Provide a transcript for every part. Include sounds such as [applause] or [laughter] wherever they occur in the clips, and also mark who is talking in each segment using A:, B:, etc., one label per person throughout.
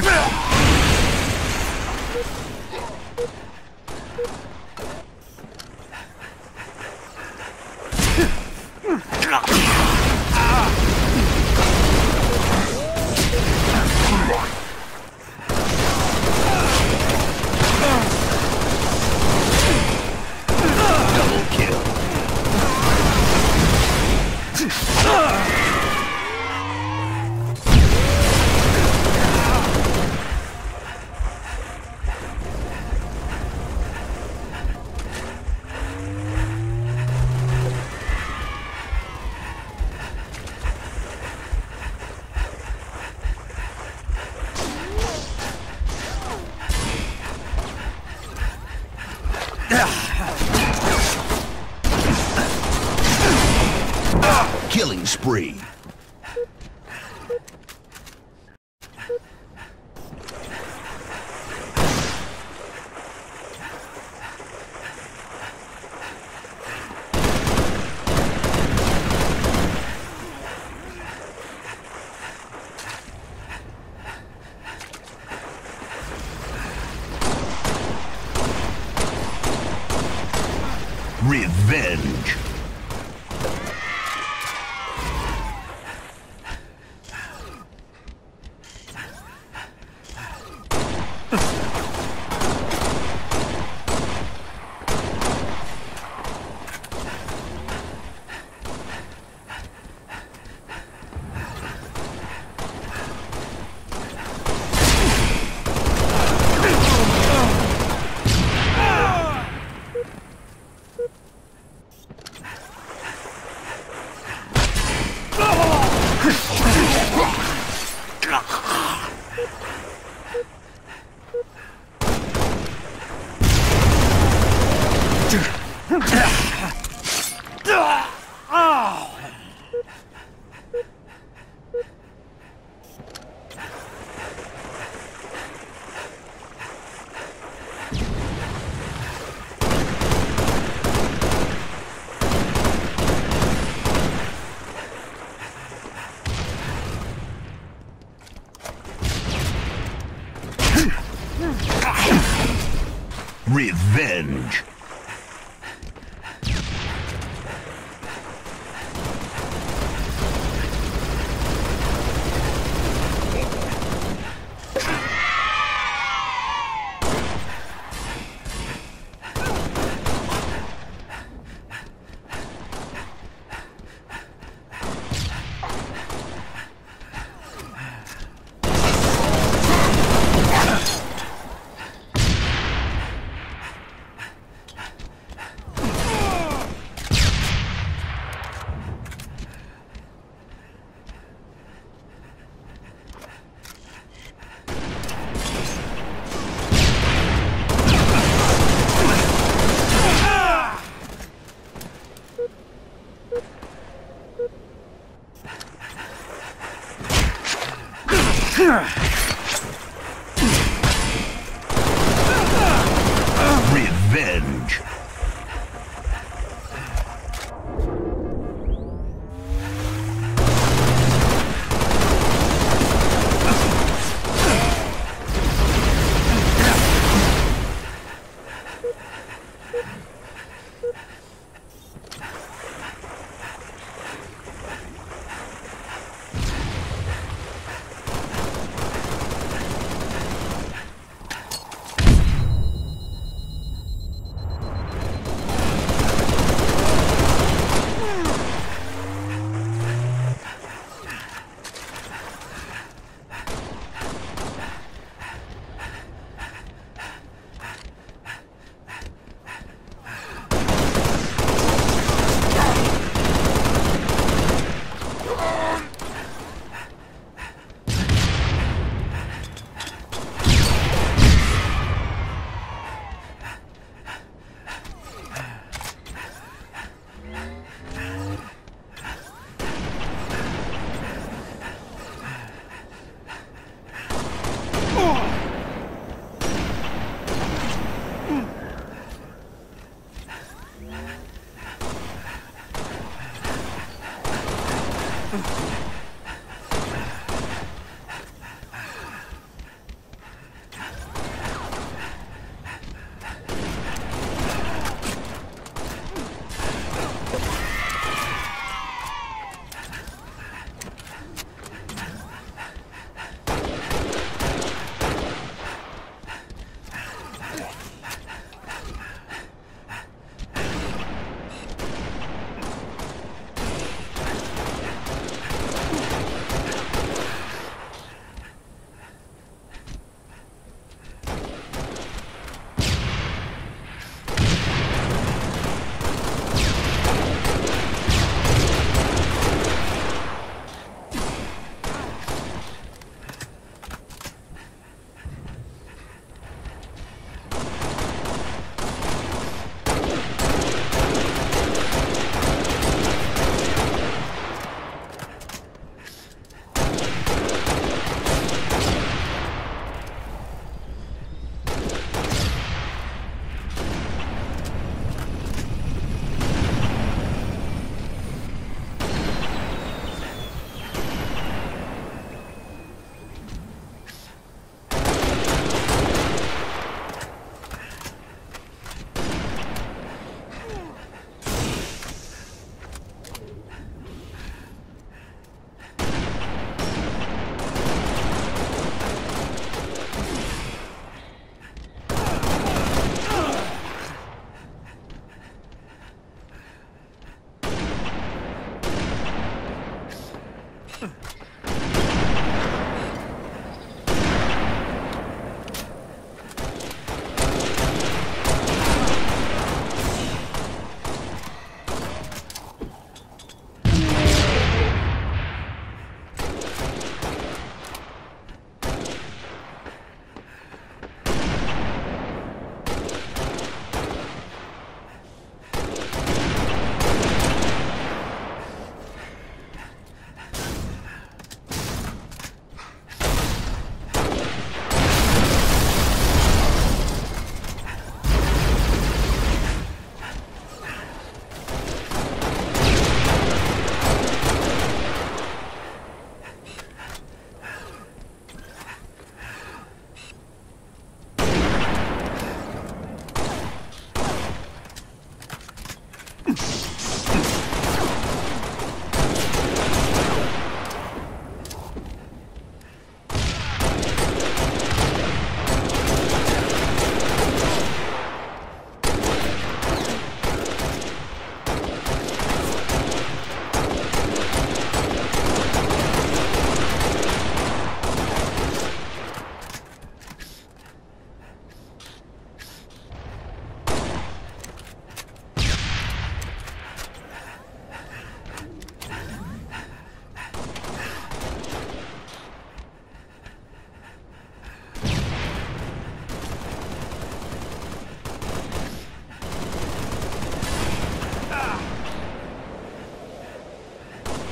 A: Kill. Killing spree.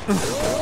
A: Ugh. [laughs]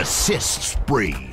A: Assist spree.